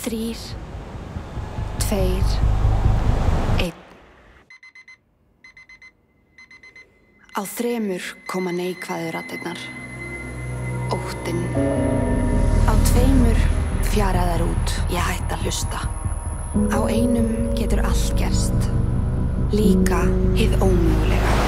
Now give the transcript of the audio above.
Þrýr, tveir, einn. Á þremur koma neikvæður rattirnar. Óttinn. Á tveimur fjaraðar út, ég hætti að hlusta. Á einum getur allt gerst. Líka hið ómögulega.